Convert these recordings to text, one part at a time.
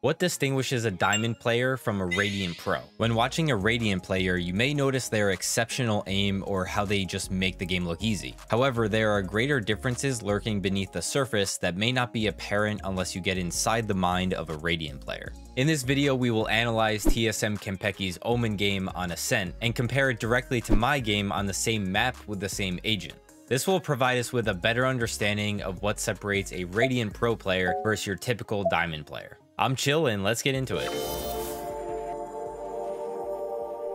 What distinguishes a Diamond player from a Radiant Pro? When watching a Radiant player, you may notice their exceptional aim or how they just make the game look easy. However, there are greater differences lurking beneath the surface that may not be apparent unless you get inside the mind of a Radiant player. In this video, we will analyze TSM Kanpeki's Omen game on Ascent and compare it directly to my game on the same map with the same agent. This will provide us with a better understanding of what separates a Radiant Pro player versus your typical Diamond player. I'm chilling. Let's get into it.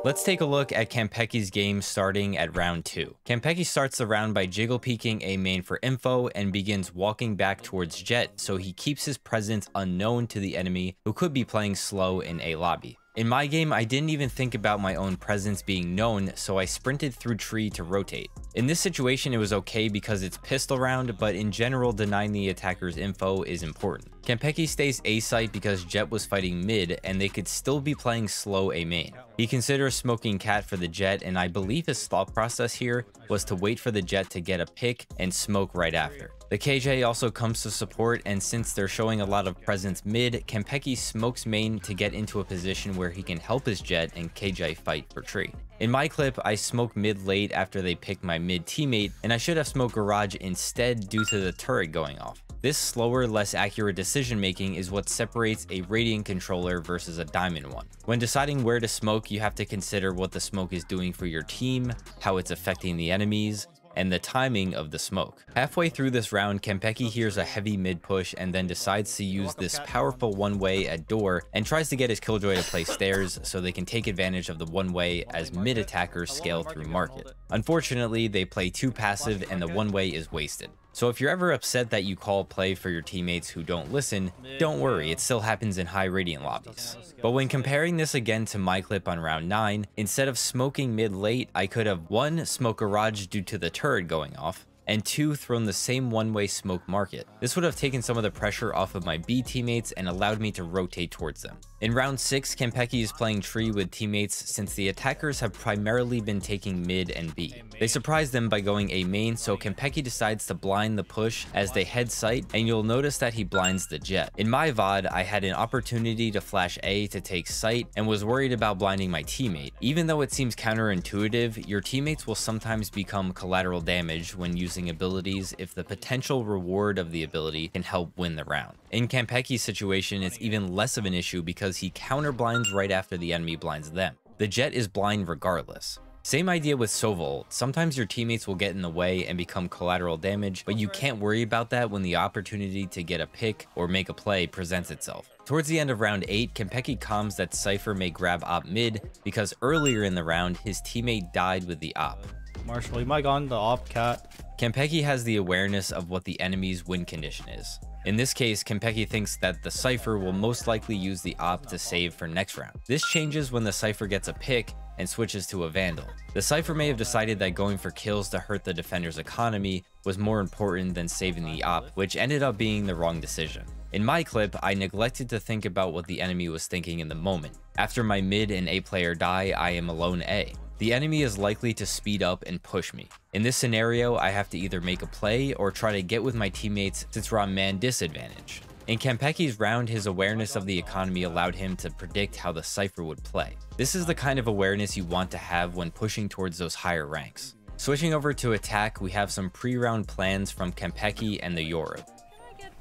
Let's take a look at Kanpeki's game starting at round 2. Kanpeki starts the round by jiggle peeking A main for info and begins walking back towards Jett so he keeps his presence unknown to the enemy who could be playing slow in A lobby. In my game, I didn't even think about my own presence being known, so I sprinted through tree to rotate. In this situation, it was okay because it's pistol round, but in general, denying the attacker's info is important. Kanpeki stays A site because Jett was fighting mid, and they could still be playing slow A main. He considers smoking cat for the Jett, and I believe his thought process here was to wait for the Jett to get a pick and smoke right after. The KJ also comes to support, and since they're showing a lot of presence mid, Kanpeki smokes main to get into a position where he can help his Jett and KJ fight for tree. In my clip, I smoke mid late after they pick my mid teammate, and I should have smoked garage instead due to the turret going off. This slower, less accurate decision making is what separates a Radiant controller versus a Diamond one. When deciding where to smoke, you have to consider what the smoke is doing for your team, how it's affecting the enemies, and the timing of the smoke. Halfway through this round, Kanpeki hears a heavy mid push and then decides to use this powerful one way at door and tries to get his Killjoy to play stairs so they can take advantage of the one way as mid attackers scale through market. Unfortunately, they play too passive and the one way is wasted. So if you're ever upset that you call play for your teammates who don't listen, don't worry, it still happens in high Radiant lobbies. But when comparing this again to my clip on round 9, instead of smoking mid late, I could have 1. Smoke garage due to the turret going off, and two, thrown the same one-way smoke market. This would have taken some of the pressure off of my B teammates and allowed me to rotate towards them. In round 6, Kanpeki is playing tree with teammates since the attackers have primarily been taking mid and B. They surprise them by going A main, so Kanpeki decides to blind the push as they head sight, and you'll notice that he blinds the Jett. In my VOD, I had an opportunity to flash A to take sight and was worried about blinding my teammate. Even though it seems counterintuitive, your teammates will sometimes become collateral damage when using abilities if the potential reward of the ability can help win the round. In Kanpeki's situation, it's even less of an issue because he counter blinds right after the enemy blinds them. The Jett is blind regardless. Same idea with Sova Sometimes your teammates will get in the way and become collateral damage, but you can't worry about that when the opportunity to get a pick or make a play presents itself. Towards the end of round 8, Kanpeki calms that Cypher may grab op mid because earlier in the round, his teammate died with the op. Marshall, you might on the op cat. Kanpeki has the awareness of what the enemy's win condition is. In this case, Kanpeki thinks that the Cypher will most likely use the op to save for next round. This changes when the Cypher gets a pick and switches to a Vandal. The Cypher may have decided that going for kills to hurt the defender's economy was more important than saving the op, which ended up being the wrong decision. In my clip, I neglected to think about what the enemy was thinking in the moment. After my mid and A player die, I am alone A the enemy is likely to speed up and push me. In this scenario, I have to either make a play or try to get with my teammates since we're on man disadvantage. In Kanpeki's round, his awareness of the economy allowed him to predict how the Cypher would play. This is the kind of awareness you want to have when pushing towards those higher ranks. Switching over to attack, we have some pre-round plans from Kanpeki and the Yoruba.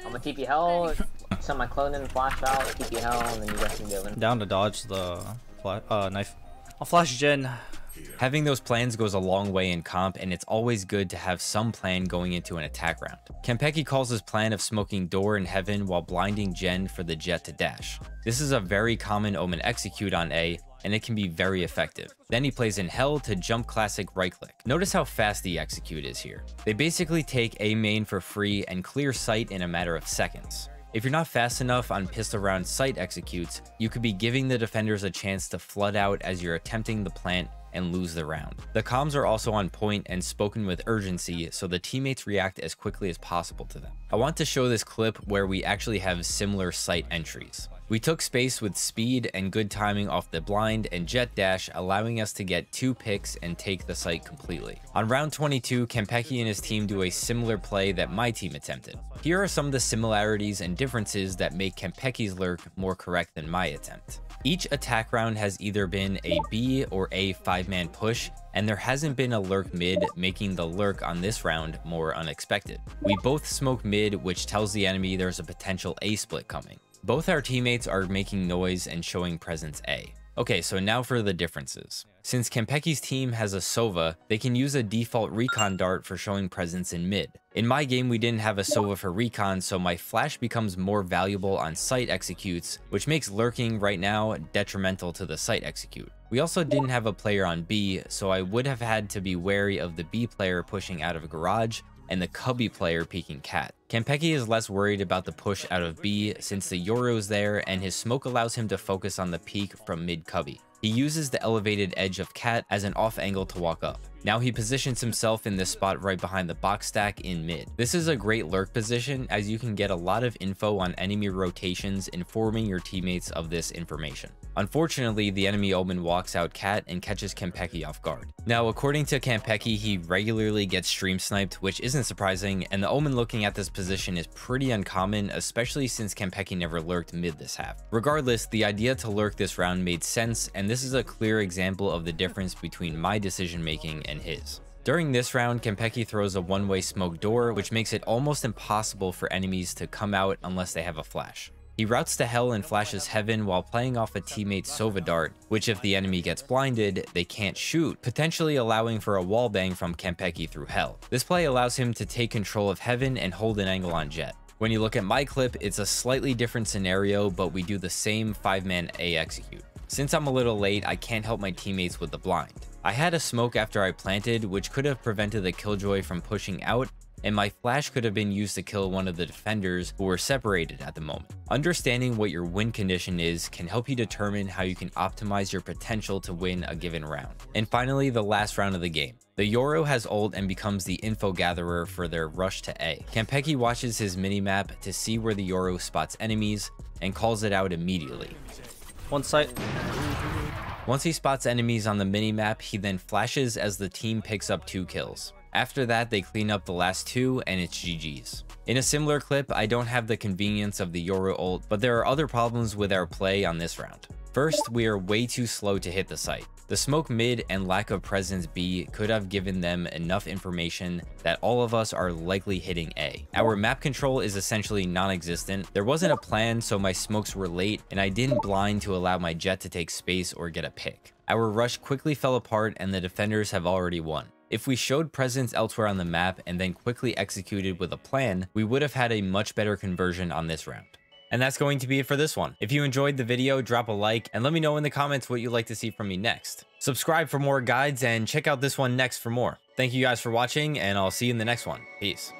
I'm gonna TP hell, send my clone in, flash out, TP hell, and then you guys can go in. Down to dodge the uh, knife. I'll flash Jin. Having those plans goes a long way in comp, and it's always good to have some plan going into an attack round. Kanpeki calls his plan of smoking door in heaven while blinding Jen for the Jett to dash. This is a very common Omen execute on A, and it can be very effective. Then he plays in Hell to jump classic right click. Notice how fast the execute is here. They basically take A main for free and clear sight in a matter of seconds. If you're not fast enough on pistol round sight executes, you could be giving the defenders a chance to flood out as you're attempting the plant and lose the round. The comms are also on point and spoken with urgency so the teammates react as quickly as possible to them. I want to show this clip where we actually have similar site entries. We took space with speed and good timing off the blind and Jett dash, allowing us to get two picks and take the site completely. On round 22, Kanpeki and his team do a similar play that my team attempted. Here are some of the similarities and differences that make Kanpeki's lurk more correct than my attempt. Each attack round has either been a B or A 5-man push, and there hasn't been a lurk mid, making the lurk on this round more unexpected. We both smoke mid, which tells the enemy there's a potential A split coming. Both our teammates are making noise and showing presence A. Okay, so now for the differences. Since Kanpeki's team has a Sova, they can use a default recon dart for showing presence in mid. In my game, we didn't have a Sova for recon, so my flash becomes more valuable on site executes, which makes lurking right now detrimental to the site execute. We also didn't have a player on B, so I would have had to be wary of the B player pushing out of a garage, and the Cubby player peeking Cat. Kanpeki is less worried about the push out of B since the Yoru is there and his smoke allows him to focus on the peak from mid Cubby. He uses the elevated edge of Cat as an off angle to walk up. Now he positions himself in this spot right behind the box stack in mid. This is a great lurk position as you can get a lot of info on enemy rotations informing your teammates of this information. Unfortunately, the enemy Omen walks out Cat and catches Kanpeki off guard. Now, according to Kanpeki, he regularly gets stream sniped, which isn't surprising, and the Omen looking at this position is pretty uncommon, especially since Kanpeki never lurked mid this half. Regardless, the idea to lurk this round made sense, and this is a clear example of the difference between my decision making and his. During this round, Kanpeki throws a one-way smoke door, which makes it almost impossible for enemies to come out unless they have a flash. He routes to hell and flashes heaven while playing off a teammate's Sova dart, which if the enemy gets blinded, they can't shoot, potentially allowing for a wall bang from Kanpeki through hell. This play allows him to take control of heaven and hold an angle on Jett. When you look at my clip, it's a slightly different scenario, but we do the same 5-man A execute. Since I'm a little late, I can't help my teammates with the blind. I had a smoke after I planted, which could have prevented the Killjoy from pushing out, and my flash could have been used to kill one of the defenders who were separated at the moment. Understanding what your win condition is can help you determine how you can optimize your potential to win a given round. And finally, the last round of the game. The Yoru has ult and becomes the info gatherer for their rush to A. Kanpeki watches his minimap to see where the Yoru spots enemies and calls it out immediately. One site. Once he spots enemies on the minimap, he then flashes as the team picks up two kills. After that, they clean up the last two and it's GG's. In a similar clip, I don't have the convenience of the Yoru ult, but there are other problems with our play on this round. First, we are way too slow to hit the site. The smoke mid and lack of presence B could have given them enough information that all of us are likely hitting A. Our map control is essentially non-existent. There wasn't a plan, so my smokes were late, and I didn't blind to allow my Jett to take space or get a pick. Our rush quickly fell apart and the defenders have already won. If we showed presence elsewhere on the map and then quickly executed with a plan, we would have had a much better conversion on this round. And that's going to be it for this one. If you enjoyed the video, drop a like and let me know in the comments what you'd like to see from me next. Subscribe for more guides and check out this one next for more. Thank you guys for watching and I'll see you in the next one. Peace.